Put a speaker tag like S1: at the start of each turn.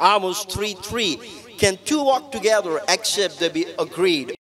S1: Amos 3 3. Can two walk together except they be agreed?